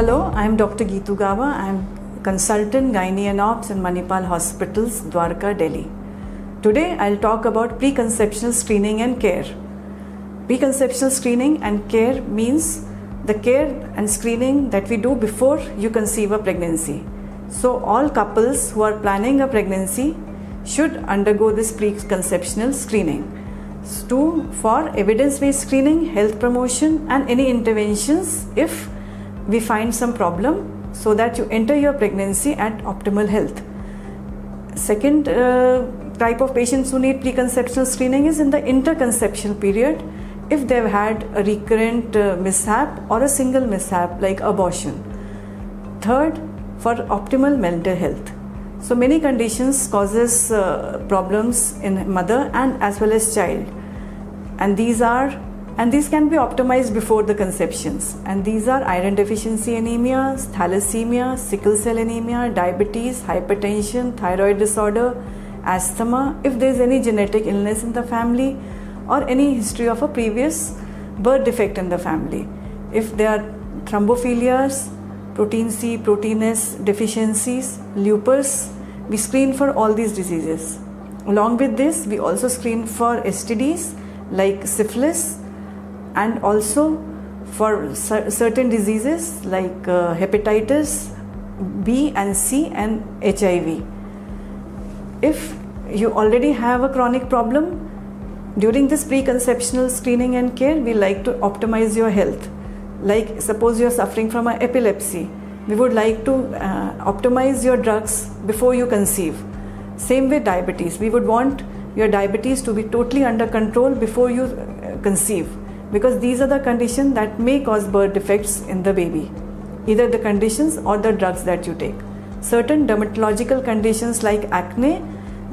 Hello, I am Dr. Geetu Gaba. I am consultant gynae and in Manipal Hospitals, Dwarka, Delhi. Today I'll talk about preconceptional screening and care. Preconceptional screening and care means the care and screening that we do before you conceive a pregnancy. So all couples who are planning a pregnancy should undergo this preconceptional screening. Two, for evidence-based screening, health promotion and any interventions if we find some problem so that you enter your pregnancy at optimal health. Second uh, type of patients who need preconceptional screening is in the interconception period if they've had a recurrent uh, mishap or a single mishap like abortion. Third, for optimal mental health. So many conditions causes uh, problems in mother and as well as child. And these are and these can be optimized before the conceptions and these are iron deficiency anemia, thalassemia, sickle cell anemia, diabetes, hypertension, thyroid disorder, asthma, if there is any genetic illness in the family or any history of a previous birth defect in the family. If there are thrombophilias, protein C, protein S deficiencies, lupus, we screen for all these diseases. Along with this, we also screen for STDs like syphilis, and also for certain diseases like uh, hepatitis B and C and HIV. If you already have a chronic problem, during this preconceptional screening and care, we like to optimize your health. Like, suppose you're suffering from an epilepsy, we would like to uh, optimize your drugs before you conceive. Same with diabetes, we would want your diabetes to be totally under control before you uh, conceive because these are the conditions that may cause birth defects in the baby, either the conditions or the drugs that you take. Certain dermatological conditions like acne,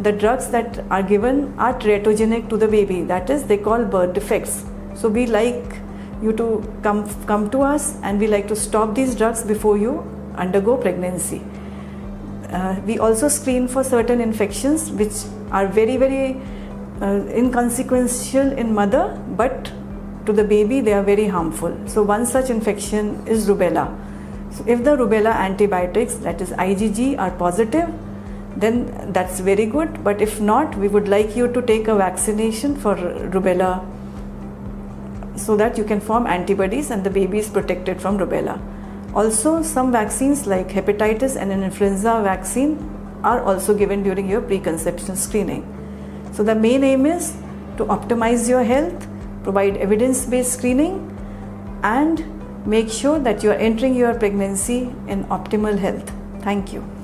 the drugs that are given are teratogenic to the baby, that is, they call birth defects. So, we like you to come, come to us and we like to stop these drugs before you undergo pregnancy. Uh, we also screen for certain infections which are very, very uh, inconsequential in mother but to the baby they are very harmful. So one such infection is rubella. So if the rubella antibiotics that is IgG are positive then that's very good but if not we would like you to take a vaccination for rubella so that you can form antibodies and the baby is protected from rubella. Also some vaccines like hepatitis and an influenza vaccine are also given during your preconception screening. So the main aim is to optimize your health provide evidence based screening, and make sure that you are entering your pregnancy in optimal health. Thank you.